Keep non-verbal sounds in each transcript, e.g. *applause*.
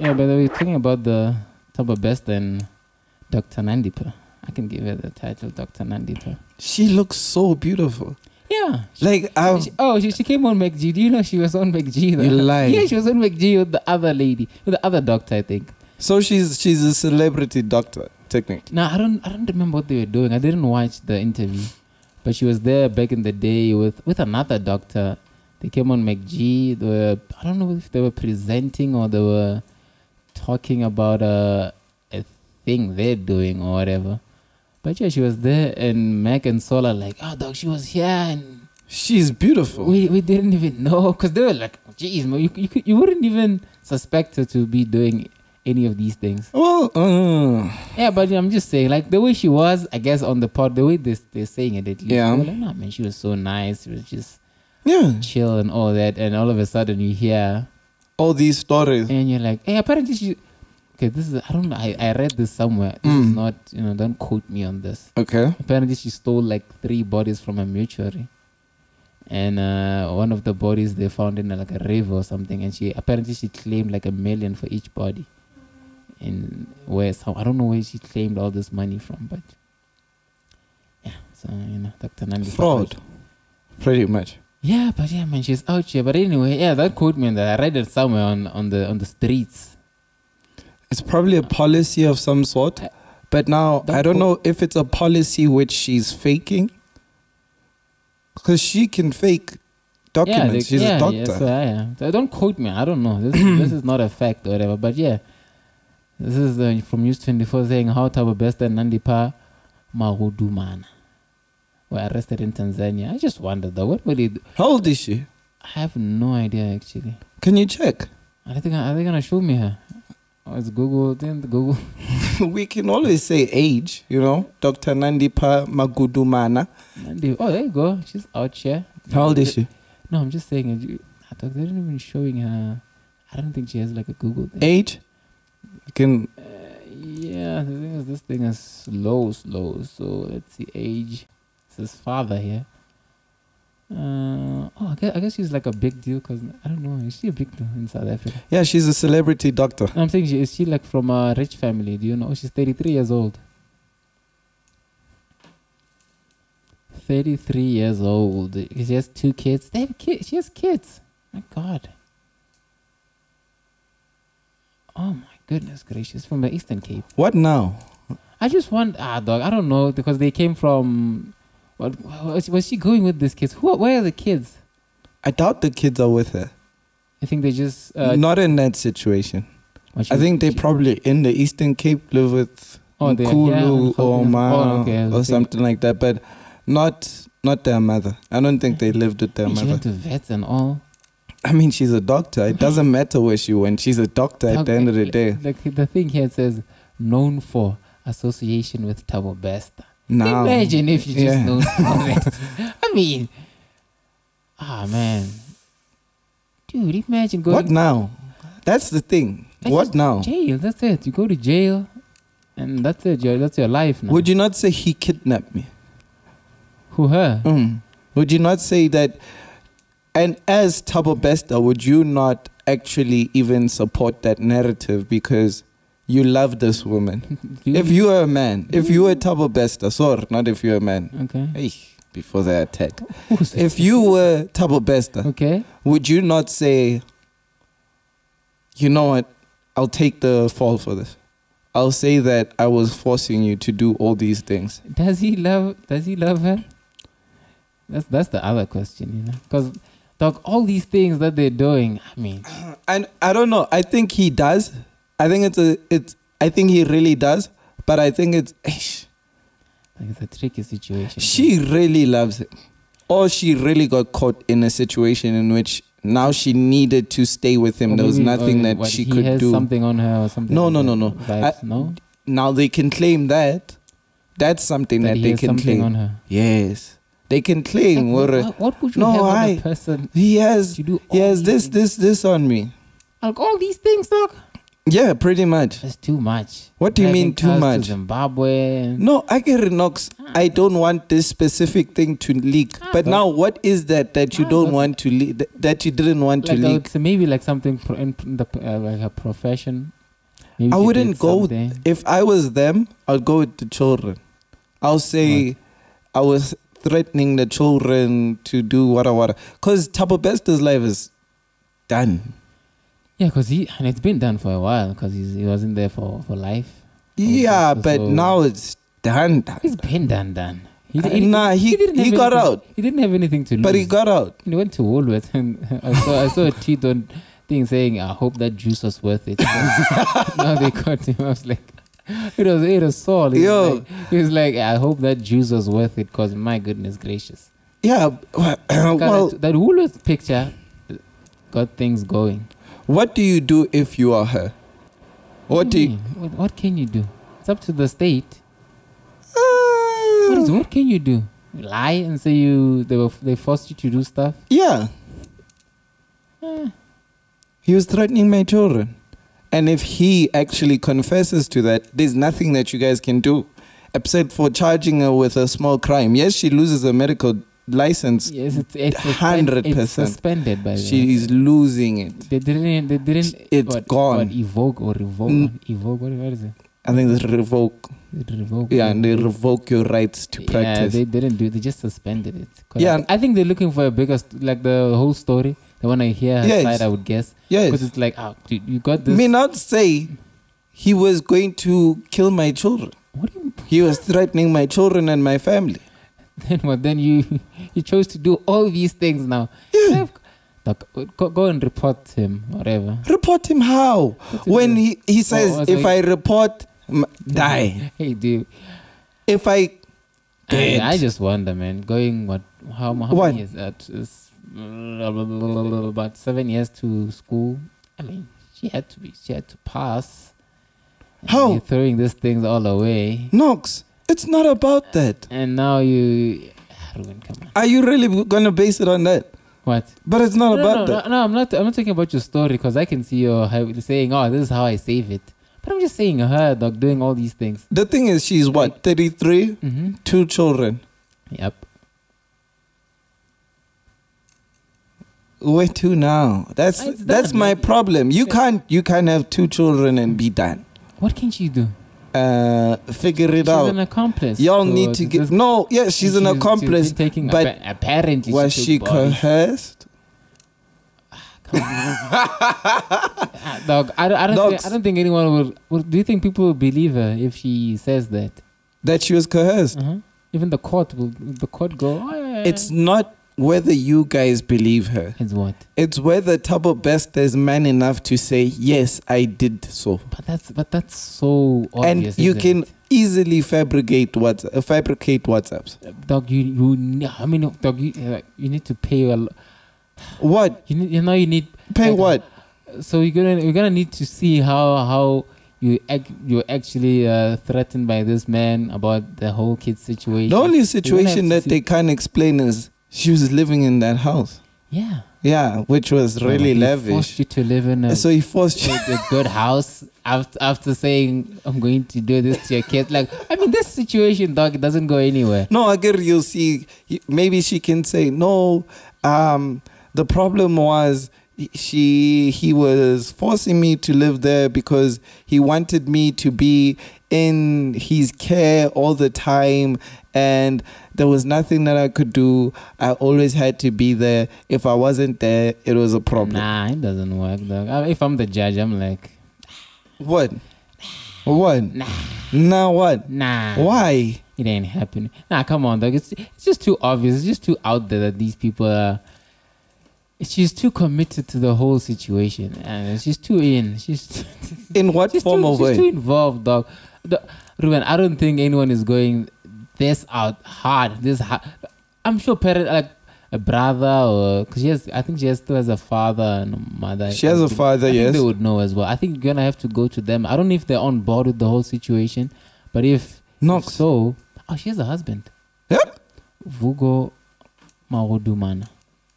Yeah, but we're talking about the Thabo Best and Dr. Nandipha. I can give her the title Dr. Nandipha. She looks so beautiful. Yeah. Like I, She- oh, she, she came on MacG. Do you know she was on MacG? though? You lie. Yeah, she was on MacG with the other lady, with the other doctor, I think. so she's she's a celebrity doctor, technically. No, I don't. I don't remember what they were doing. I didn't watch the interview, but she was there back in the day with with another doctor. They came on MacG. They were, I don't know if they were presenting or they were talking about a a thing they're doing or whatever. But yeah, she was there, and Mac and Sola like, oh, dog, she was here, and She's beautiful. we we didn't even know because they were like, geez, man, you you you wouldn't even suspect her to be doing any of these things. well, uh, Yeah, but I'm just saying, like the way she was, I guess on the pod, the way they they're saying it at least. Yeah. like, no, man, she was so nice. She was just yeah, chill and all that, and all of a sudden you hear, all these stories. and you're like, hey, apparently she. Okay, this is I don't know. I, I read this somewhere. This is Mm. not you know. Don't quote me on this. Okay. Apparently, she stole like three bodies from a mortuary, and uh, one of the bodies they found in like a river or something. And she apparently she claimed like a million for each body. And where so I don't know where she claimed all this money from, but yeah. So you know, Dr. Nandi Fraud, pretty much. Yeah, but yeah, man, she's out here. But anyway, yeah, that quote me that I read it somewhere on on the on the streets. It's probably a policy of some sort. Uh, But now I don't know if it's a policy which she's faking. Because she can fake documents. Yeah, she's they- a yeah, doctor. Yeah, so, yeah, yeah. So don't quote me. I don't know. This, this is not a fact or whatever. But yeah, this is uh, from News 24 saying how Thabo Best and Nandipha Magudumana were arrested in Tanzania. I just wondered though, what will he do? How old is she? I have no idea actually. Can you check? I think are they gonna show me her? Oh, it's Google. Then Google. *laughs* we can always say age, you know. Dr. Nandipha Magudumana. Nandi. Oh, there you go. She's out here. How old is she? No, I'm just saying. I thought they're not even showing her. I don't think she has like a Google thing. Age? You can Uh, yeah, the thing is, this thing is slow, slow. So let's see, age. This is father here. Uh, oh, I guess, I guess she's like a big deal because I don't know. Is she a big deal in South Africa? Yeah, she's a celebrity doctor. I'm saying, she, is she like from a rich family? Do you know? Oh, she's 33 years old. 33 years old. She has two kids. They have kids. She has kids. My God. Oh my goodness gracious! From the Eastern Cape. What now? I just want ah dog. I don't know because they came from. What was, was she going with these kids? Who? Where are the kids? I doubt the kids are with her. I think they just. Uh, Not in that situation. she- I think they probably in the Eastern Cape live with Oh, Nkulu on or Ma Oh, okay, or something like that, but not not their mother. I don't think they lived with their She mother. went to vets and all. I mean, she's a doctor. It doesn't *laughs* matter where she went. She's a doctor at the end of the day. Like the thing here says, known for association with Thabo Bester. Now, Imagine if you just yeah. *laughs* that. I mean, ah man, dude, imagine going what now? That's the thing. What now? jail. That's it. You go to jail, and that's it. Your, that's your life now. Would you not say he kidnapped me? Who her? Mm. Would you not say that? And as Thabo Bester, would you not actually even support that narrative because you love this woman? *laughs* Mm-hmm. If you were a man, if you were Thabo Bester, sorry, not if you're a man. okay, Hey, before they attack. If you were Thabo Bester, okay, would you not say, you know what, I'll take the fall for this? I'll say that I was forcing you to do all these things. does he love? Does he love her? That's that's the other question, you know, because dog, all these things that they're doing. I mean, *clears throat* And I don't know. I think he does. I think it's a it's I think he really does. But I think it's like it's a tricky situation. she really loves him. Or she really got caught in a situation in which now she needed to stay with him. Or there was maybe, nothing that what, she he could has do. Something on her or something. No, no, no, no. I- no. Now they can claim that. That's something that, he they can something claim. on her. Yes. They can claim Like, or what, what would you No, have on I- a person he has do? he has this, things? this, this on me. like all these things, dog. Yeah, pretty much. That's too much. What do you mean too ties to much? Zimbabwe. No, I get it, I don't want this specific thing to leak. Ah, But but- now, what is that that you Ah, don't want to leak? That, that you didn't want Like to leak? maybe like something in the uh, like a profession. Maybe I wouldn't go something. If I was them, I'd go with the children. I'll say I was threatening the children to do whatever, whatever. Because Thabo Bester's life is done. Yeah, because he and it's been done for a while because he wasn't there for for life. Yeah, but so- now it's done. done. He's been done, done. He, Uh, nah, he- didn't he got anything- out. He didn't have anything to lose. But he got out. He went to Woolworths and *laughs* I saw I saw a tweet on thing saying, "I hope that juice was worth it." *laughs* now they caught him. I was like, it was it was Saul. He Yo. was like, he was like, "I hope that juice was worth it," because my goodness gracious, Yeah. *clears throat* Well, well, that, that Woolworths picture got things going. What do you do if you are her? What do you. What, what can you do? It's up to the state. What, is, Uh, what can you do? Lie and say you they were they forced you to do stuff? yeah. Eh, He was threatening my children. And if he actually confesses to that, there's nothing that you guys can do except for charging her with a small crime. Yes, she loses her medical license. yes, it's it's, 100%. it's suspended by the way. She is losing it. They didn't. They didn't. It's what, gone. What, evoke or revoke? Mm. Evoke. What, is it? I think it's revoke. Revoke. Yeah, and they revoke your rights to practice. Yeah, they didn't do. They just suspended it. Yeah. I, think they're looking for a bigger, st- like the whole story. They want to hear her Yes. side. I would guess because it's like, oh, dude, you got this. May not say he was going to kill my children. what do you? He was threatening my children and my family. *laughs* Then what? Then you *laughs* you chose to do all these things now. Yeah. Go, go and report him, whatever. Report him how? When he, he oh, says, oh, if he- I report, die. *laughs* Hey, dude. If I I, Dead. I just wonder, man. Going what? How, how What? many years? Uh, that is about seven years to school. I mean, she had to be. She had to pass. How? You're throwing these things all away, Knox, it's not about that. and now you. Are you really going to base it on that? What? But it's not No, about no, that. no, no, I'm not. I'm not talking about your story because I can see you saying, "Oh, this is how I save it." But I'm just saying her dog doing all these things. The thing is, she's what, 33? Mm-hmm. Two children. Yep. Where to now? That's It's that's done. my problem. You can't you can't have two children and be done. What can she do? Uh, figure it She's out. an accomplice. Y'all need to get no. Yeah, she's an accomplice. she's taking but appa- apparently Was took she coerced? Ah, Dog, I, don't- I don't. Think, I don't think anyone would, will. Do you think people will believe her if she says that? That she was coerced. Uh-huh. Even the court will. The court go. Oh, yeah, yeah, It's not whether you guys believe her. It's what? It's whether Thabo Best is man enough to say yes, I did so, But that's. But that's so obvious. and you can it? easily fabricate what uh, fabricate WhatsApps. Dog, you you. I mean, dog, you, uh, you need to pay a. lo- What You need. You know, you need. pay Like, what? So you're gonna you're gonna need to see how how you ac- you're actually uh, threatened by this man about the whole kid situation. The only situation that they can't explain is she was living in that house. yeah. Yeah, which was really He lavish. Forced you to live in a, So he forced you. a good house after after saying I'm going to do this to your kids. Like I mean, this situation, dog, it doesn't go anywhere. No, again, you'll see. Maybe she can say no. Um, the problem was she he was forcing me to live there because he wanted me to be in his care all the time and there was nothing that I could do. I always had to be there. If I wasn't there, it was a problem. Nah, it doesn't work, dog. If I'm the judge, I'm like, What? What? nah, Now what? nah. Why? It ain't happening. Nah, come on, dog. It's it's just too obvious. It's just too out there that these people are. She's too committed to the whole situation, and she's too in. She's In what *laughs* she's form too, of she's way? too involved, dog. The, Ruben, I don't think anyone is going this out hard. This hard. I'm sure parent like a brother or because she has. I think she has still has a father and a mother. She has a father, I yes. they would know as well. I think you're gonna have to go to them. I don't know if they're on board with the whole situation, but if not so, oh, she has a husband. Yep. Vugo Magodumana.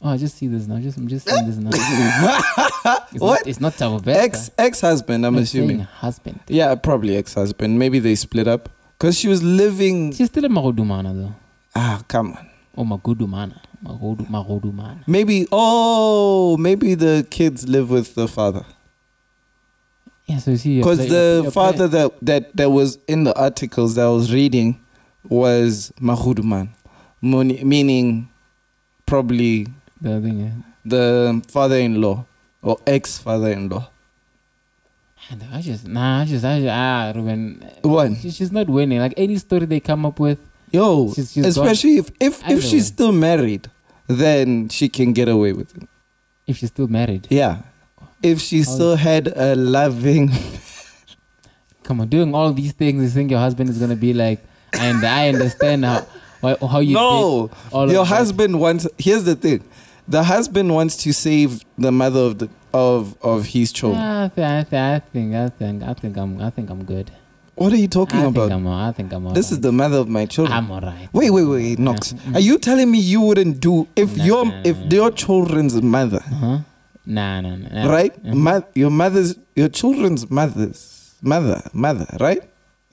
Oh, I just see this now. Just I'm just seeing this now. It's *laughs* What? Not, it's not Tabo Besta. Ex ex husband, I'm I'm assuming. husband. Yeah, probably ex husband. Maybe they split up. Because she was living. She's still a Magodumana though. Ah, come on. Or Magudumana. Magodu Magodumana. Maybe, oh, maybe the kids live with the father. Yeah, so you see, Because the you're father that, that, that was in the articles that I was reading was Mahuduman, meaning probably the thing. Yeah. the father in law or ex father in law. I just nah, I just I just ah Ruben. One. She, she's not winning. Like any story they come up with, Yo, She's- she's especially if, if, if she's still married, then she can get away with it. if she's still married. Yeah. If she still had a loving. *laughs* Come on, doing all these things, you think your husband is gonna be like, and I understand how how you no, your of that. husband wants. Here's the thing: the husband wants to save the mother of the of of his children. Yeah, I, thi- I, thi- I think I think I think I'm I think I'm good. What are you talking I about? Think I'm, I think I'm. This is the mother of my children. I'm alright. wait, wait, wait, Knox. Are you telling me you wouldn't do if Nah, your nah, if nah, your children's mother, Uh-huh. Nah, nah, nah. right? Mhm. Mo- your mother's your children's mother's mother, mother, right?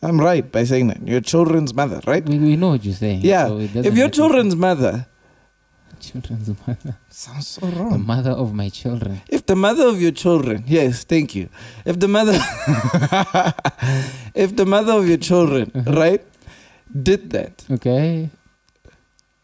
I'm right by saying that. Your children's mother, right? We, we know what you're saying. Yeah. so If your children's mother children's mother, sounds so the mother of my children. If the mother of your children, yes, thank you. If the mother, *laughs* if the mother of your children, uh-huh. right, did that, Okay.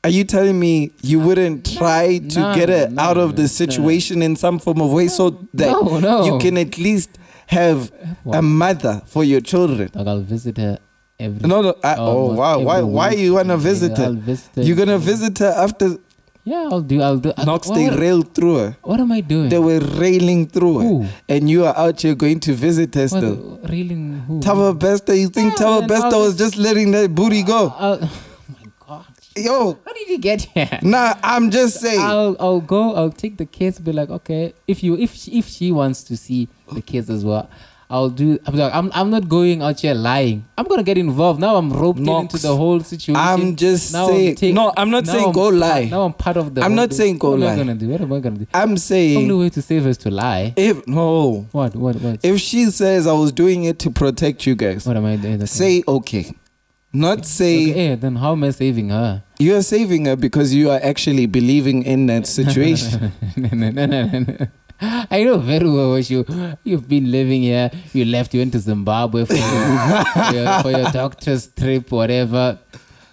are you telling me you wouldn't try to no, get her no, out of the no. situation in some form of way so that no, no. you can at least have What? a mother for your children? Like I'll visit her every. No, no. I, oh, wow. Why? Why you wanna visit her? visit her. You're gonna visit her after Yeah, I'll do. I'll do. Knox they what, railed through her. what am I doing? They were railing through eh? her, and you are out here going to visit her What, still. reeling who? Thabo Bester, you think Yeah, Thabo Bester was just letting that booty go? I'll, *laughs* oh my god! Yo, How did you get here? nah, I'm just saying. I'll I'll go. I'll take the kids. Be like, okay, if you if she, if she wants to see the kids as well, I'll do. I'm like, I'm I'm not going out here lying. I'm gonna get involved now. I'm roped Knox. into the whole situation. I'm just Now I'm saying. take- no, I'm not saying I'm go lie. Now I'm part of the. I'm not thing. saying go what lie. What am I gonna do? What am I gonna do? I'm saying. The Only way to save her is to lie. if no, What? What? What? if she says I was doing it to protect you guys, what am I doing? say okay. Not say Okay, eh, then how am I saving her? you are saving her because you are actually believing in that *laughs* situation. *laughs* no, no, no, no, no, no. *laughs* I know very well what you you've been living here. You left. You went to Zimbabwe for your, for your, for your doctor's trip, whatever.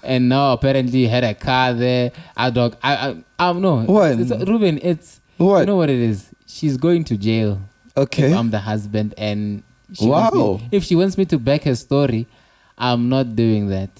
And now apparently you had a car there. I dog. I I, um, I don't know. What? It's, Ruben, it's what? you know what it is. She's going to jail. okay. I'm the husband, and she Wow. me, if she wants me to back her story, I'm not doing that.